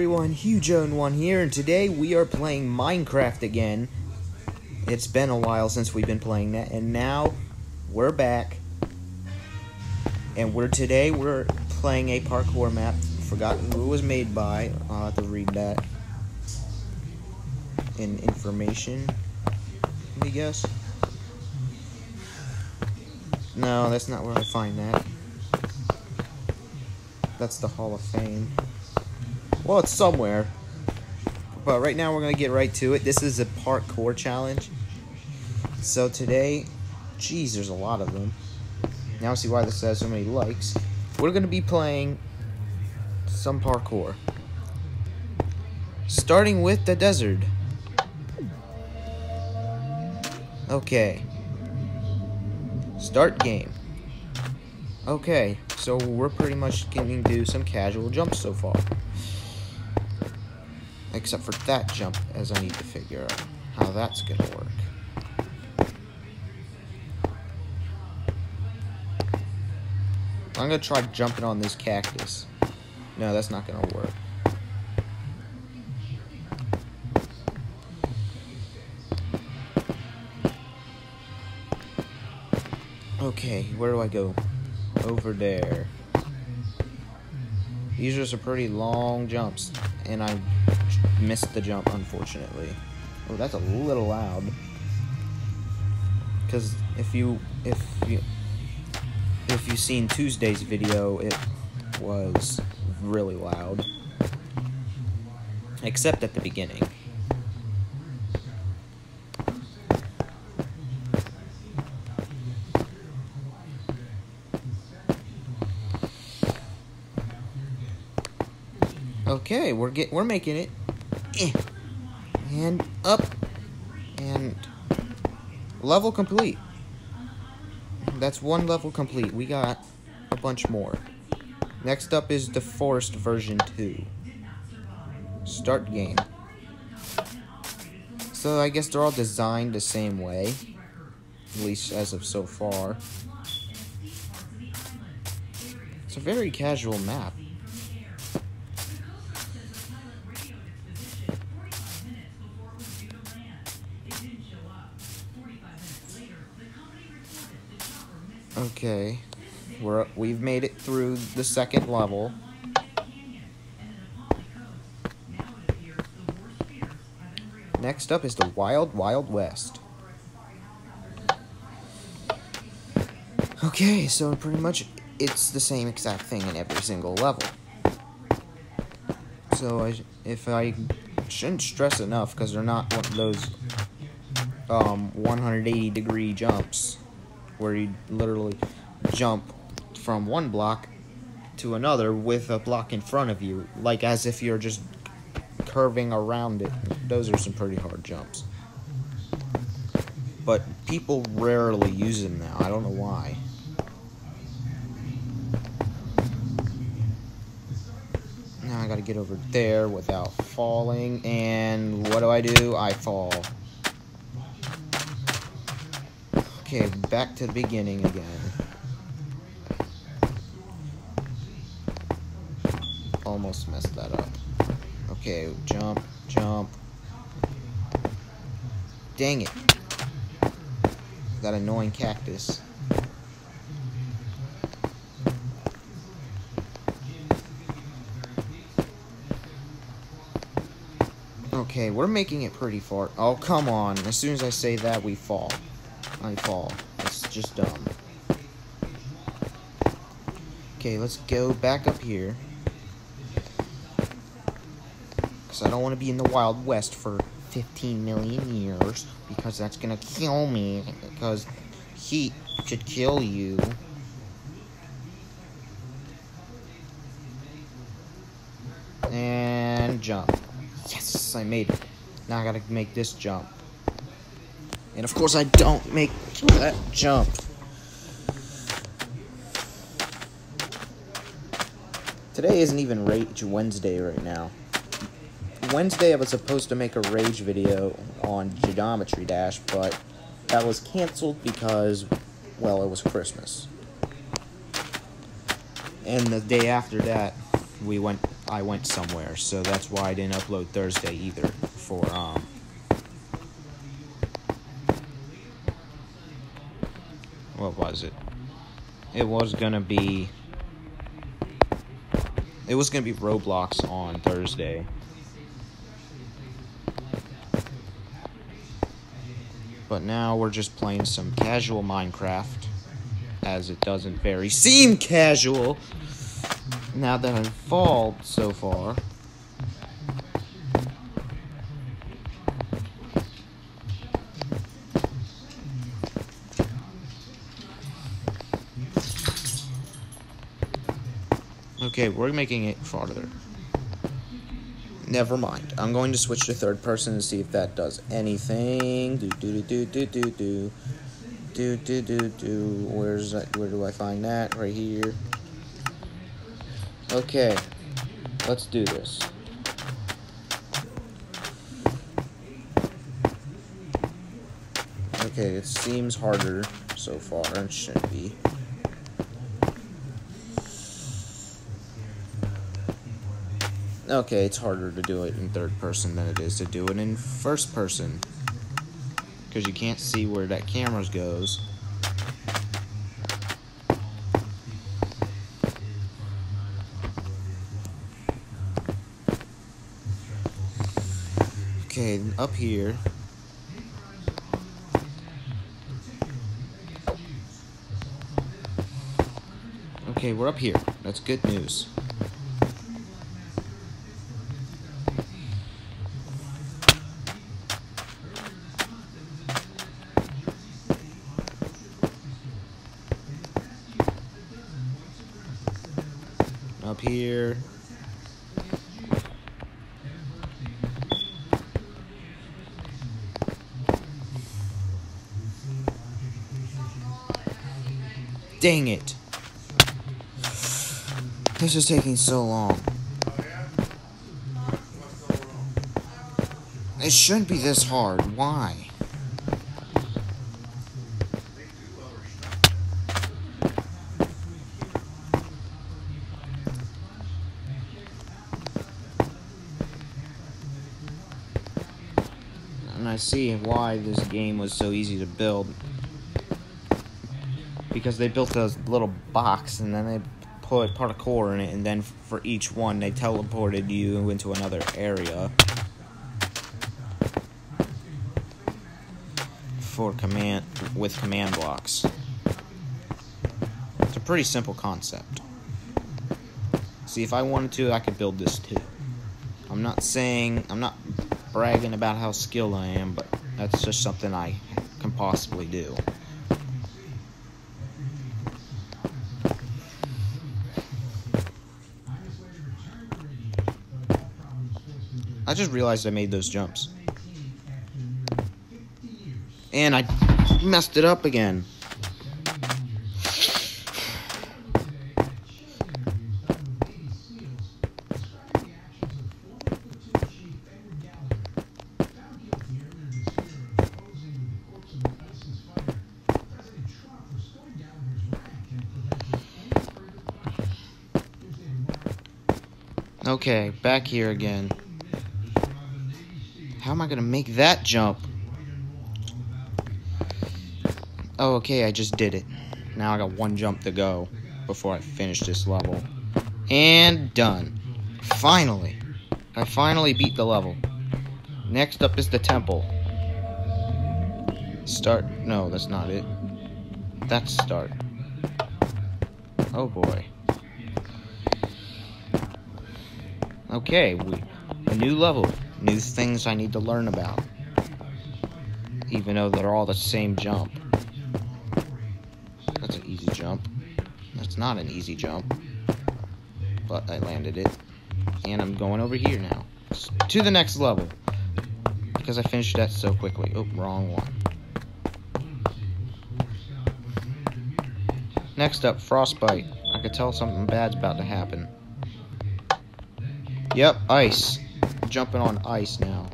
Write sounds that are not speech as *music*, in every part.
everyone, HugeOden1 here, and today we are playing Minecraft again. It's been a while since we've been playing that, and now we're back. And we're today we're playing a parkour map. Forgot who it was made by. I'll have to read that in information. I guess. No, that's not where I find that. That's the Hall of Fame. Well, it's somewhere. But right now we're going to get right to it. This is a parkour challenge. So today, geez, there's a lot of them. Now see why this has so many likes. We're going to be playing some parkour. Starting with the desert. Okay. Start game. Okay, so we're pretty much getting to do some casual jumps so far. Except for that jump, as I need to figure out how that's gonna work. I'm gonna try jumping on this cactus. No, that's not gonna work. Okay, where do I go? Over there. These are some pretty long jumps, and I missed the jump, unfortunately. Oh, that's a little loud. Because if you if you if you've seen Tuesday's video, it was really loud, except at the beginning. Okay, we're get we're making it. Eh. And up and level complete. That's one level complete. We got a bunch more. Next up is the Forest version 2. Start game. So I guess they're all designed the same way. At least as of so far. It's a very casual map. Okay, we're we've made it through the second level. Next up is the Wild Wild West. Okay, so pretty much it's the same exact thing in every single level. So I, if I shouldn't stress enough because they're not one of those um, 180 degree jumps where you literally jump from one block to another with a block in front of you, like as if you're just curving around it. Those are some pretty hard jumps. But people rarely use them now. I don't know why. Now I gotta get over there without falling, and what do I do? I fall. Okay, back to the beginning again. Almost messed that up. Okay, jump, jump. Dang it. That annoying cactus. Okay, we're making it pretty far. Oh, come on. As soon as I say that, we fall. I fall. It's just dumb. Okay, let's go back up here. Because I don't want to be in the Wild West for 15 million years. Because that's going to kill me. Because heat should kill you. And jump. Yes, I made it. Now I gotta make this jump. And of course I don't make that jump. Today isn't even Rage Wednesday right now. Wednesday I was supposed to make a Rage video on Geometry Dash, but that was canceled because, well, it was Christmas. And the day after that, we went I went somewhere, so that's why I didn't upload Thursday either for um what was it? It was gonna be it was gonna be Roblox on Thursday. But now we're just playing some casual Minecraft as it doesn't very seem casual now that I've fallen so far. Okay, we're making it farther. Never mind. I'm going to switch to third person and see if that does anything. Do do do do do do do. Do do do do. Where's that? Where do I find that? Right here. Okay. Let's do this. Okay, it seems harder so far. It shouldn't be. Okay, it's harder to do it in third person than it is to do it in first person. Because you can't see where that camera goes. Okay, up here. Okay, we're up here. That's good news. Up here. Dang it. This is taking so long. It shouldn't be this hard. Why? See why this game was so easy to build. Because they built a little box and then they put parkour in it, and then for each one, they teleported you into another area. For command, with command blocks. It's a pretty simple concept. See, if I wanted to, I could build this too. I'm not saying, I'm not bragging about how skilled I am, but that's just something I can possibly do. I just realized I made those jumps. And I messed it up again. Okay, back here again. How am I gonna make that jump? Oh, okay, I just did it. Now I got one jump to go before I finish this level. And done. Finally. I finally beat the level. Next up is the temple. Start. No, that's not it. That's start. Oh boy. Okay, we a new level, new things I need to learn about. Even though they're all the same jump. That's an easy jump. That's not an easy jump. But I landed it. And I'm going over here now. To the next level. Because I finished that so quickly. Oh, wrong one. Next up, Frostbite. I could tell something bad's about to happen. Yep, ice. Jumping on ice now.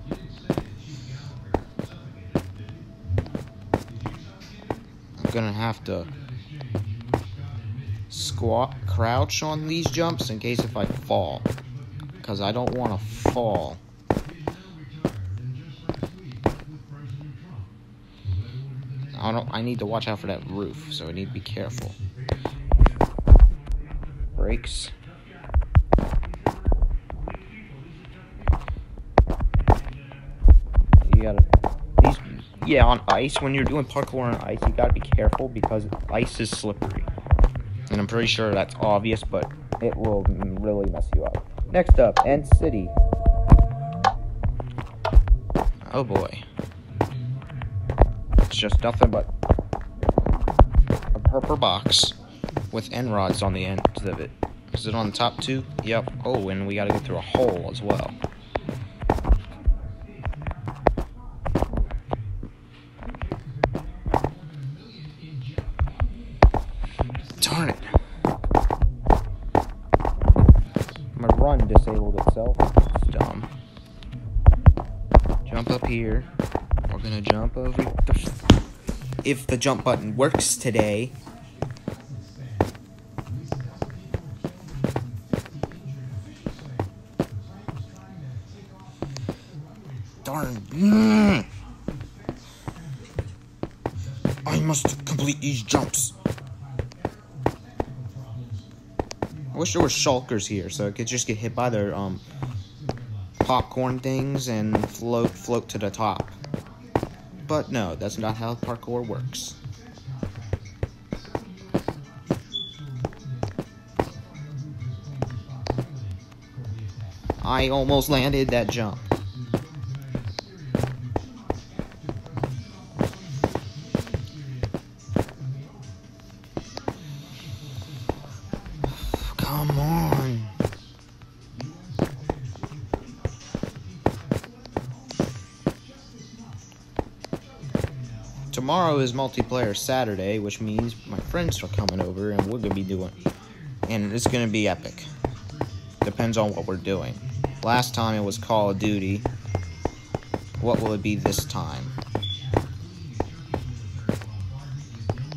I'm gonna have to squat, crouch on these jumps in case if I fall. because I don't want to fall. I don't. I need to watch out for that roof, so I need to be careful. Brakes. Yeah, on ice. When you're doing parkour on ice, you gotta be careful because ice is slippery. And I'm pretty sure that's obvious, but it will really mess you up. Next up, End City. Oh boy. It's just nothing but a purple box with end rods on the ends of it. Is it on the top two? Yep. Oh, and we gotta go through a hole as well. If the jump button works today. Darn. I must complete these jumps. I wish there were shulkers here so I could just get hit by their um popcorn things and float float to the top. But no, that's not how parkour works. I almost landed that jump. Tomorrow is multiplayer Saturday, which means my friends are coming over and we're gonna be doing and it's gonna be epic. Depends on what we're doing. Last time it was Call of Duty. What will it be this time?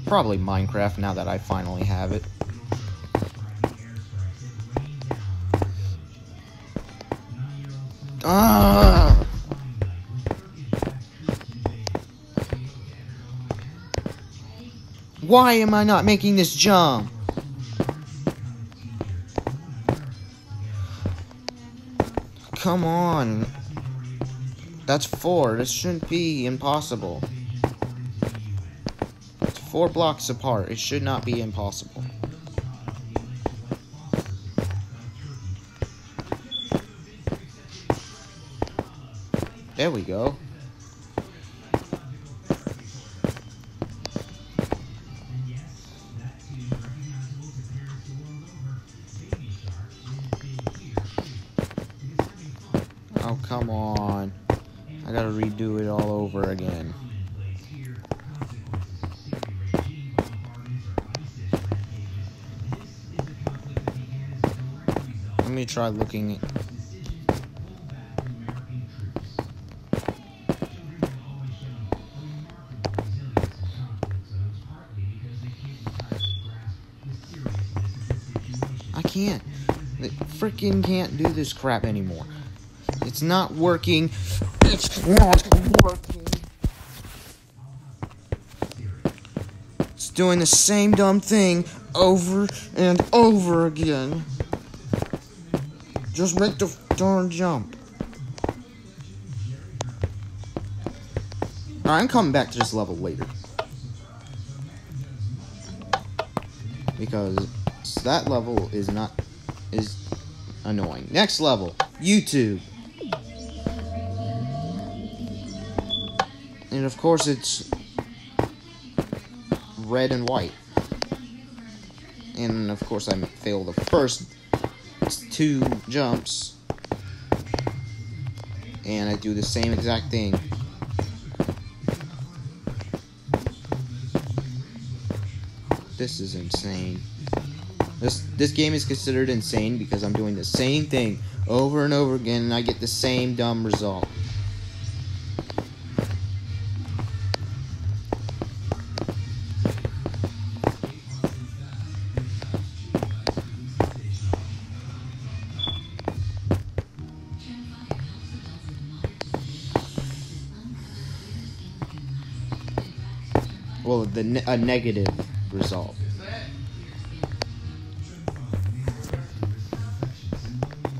Probably Minecraft now that I finally have it. Ah! Why am I not making this jump? Come on. That's four. This shouldn't be impossible. It's four blocks apart. It should not be impossible. There we go. Oh, come on. I gotta redo it all over again. Let me try looking. I can't. I freaking can't do this crap anymore. It's not working. It's not working. It's doing the same dumb thing over and over again. Just make the darn jump. Alright, I'm coming back to this level later. Because that level is not is annoying. Next level, YouTube. And of course it's red and white. And of course I failed the first two jumps. And I do the same exact thing. This is insane. This this game is considered insane because I'm doing the same thing over and over again and I get the same dumb result. The ne- a negative result.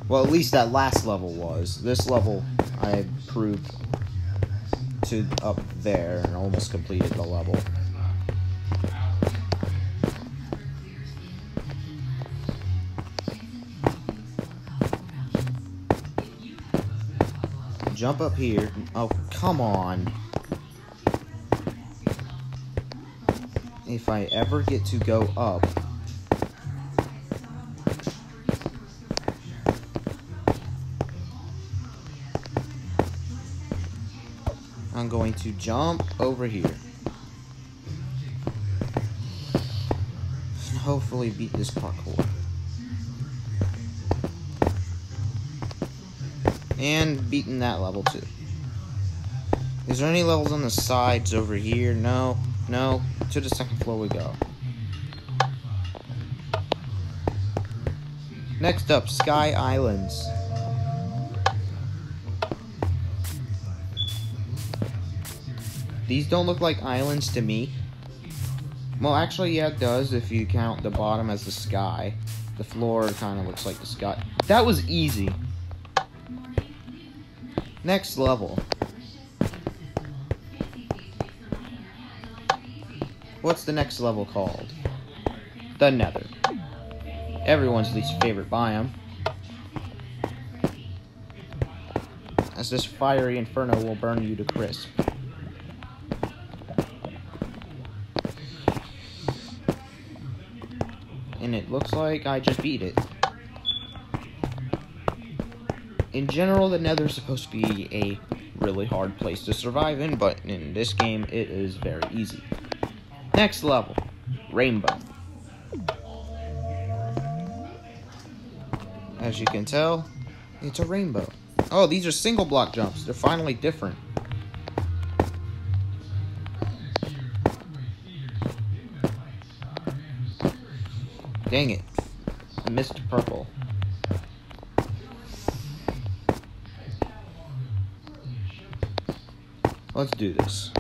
Well, at least that last level was. This level, I proved to up there and almost completed the level. Jump up here. Oh, come on. If I ever get to go up, I'm going to jump over here. And hopefully beat this parkour. And beating that level too. Is there any levels on the sides over here? No. No. To the second floor we go. Next up, Sky Islands. These don't look like islands to me. Well, actually, yeah, it does if you count the bottom as the sky. The floor kind of looks like the sky. That was easy. Next level. What's the next level called? The Nether. Everyone's least favorite biome. As this fiery inferno will burn you to crisp. and it looks like I just beat it. In general, the Nether is supposed to be a really hard place to survive in, but in this game, it is very easy. Next level, Rainbow. As you can tell, it's a rainbow. Oh, these are single block jumps. They're finally different. Dang it. I missed purple. Let's do this.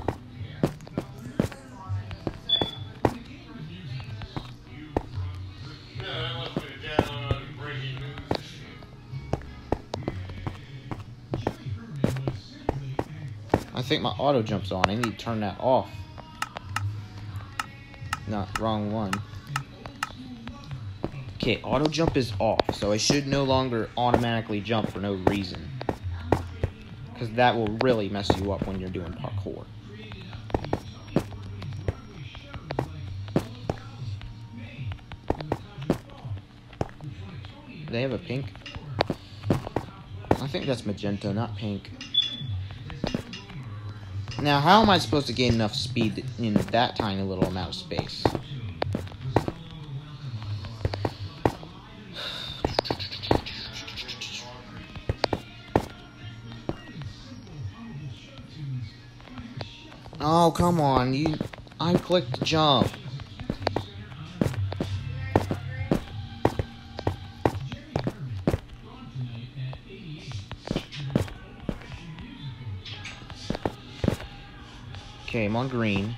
Think my auto jumps on. I need to turn that off. Not wrong one. Okay, auto jump is off, so I should no longer automatically jump for no reason. Because that will really mess you up when you're doing parkour. They have a pink? I think that's magenta, not pink. Now, how am I supposed to gain enough speed in that tiny little amount of space? Oh, come on. You I clicked jump. Okay, I'm on green.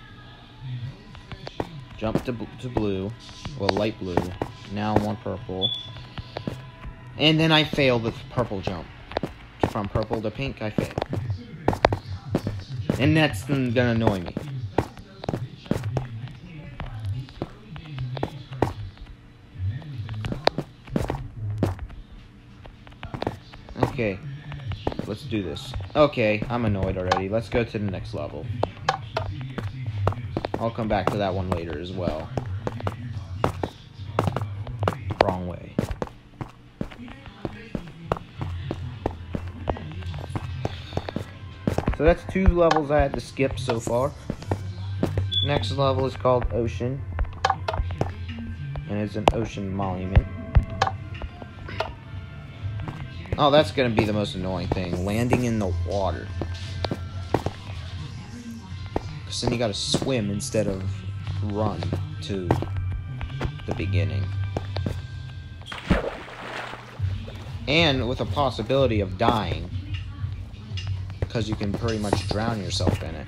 Jump to, to blue. Well, light blue. Now I'm on purple. And then I fail the purple jump. From purple to pink, I fail. And that's gonna annoy me. Okay. Let's do this. Okay, I'm annoyed already. Let's go to the next level. I'll come back to that one later as well. Wrong way. So that's two levels I had to skip so far. Next level is called Ocean. And it's an ocean monument. Oh, that's going to be the most annoying thing. Landing in the water and you gotta swim instead of run to the beginning. And with a possibility of dying, because you can pretty much drown yourself in it.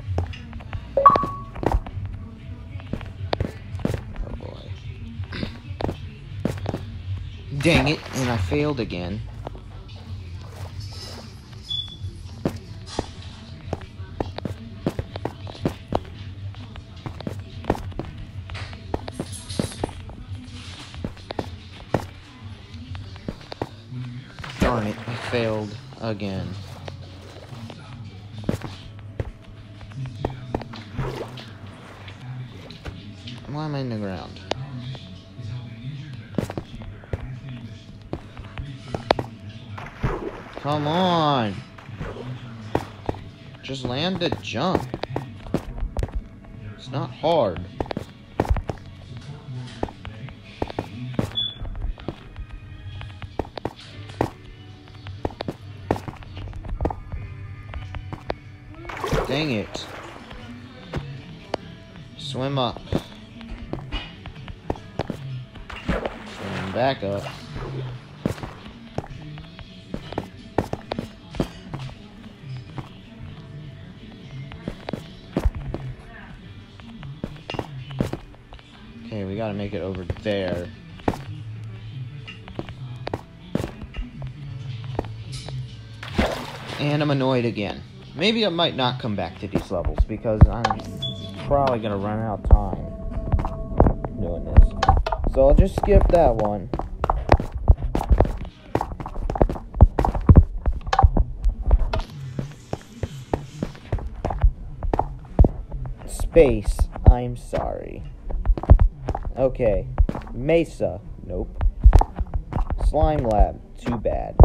Oh boy. *clears throat* Dang it, and I failed again. Again. Why am I in the ground? Come on. Just land the jump. It's not hard. Dang it. Swim up. Swim back up. Okay, we gotta make it over there. And I'm annoyed again. Maybe I might not come back to these levels because I'm probably gonna run out of time doing this. So I'll just skip that one. Space, I'm sorry. Okay. Mesa, nope. Slime Lab, too bad.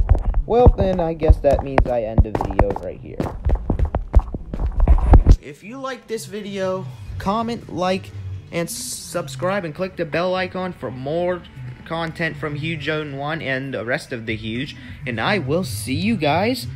Well, then I guess that means I end the video right here. If you like this video, comment, like, and subscribe and click the bell icon for more content from HugeOden1 and the rest of the Huge. And I will see you guys